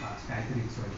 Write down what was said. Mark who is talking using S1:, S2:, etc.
S1: parts, diethylene sodium.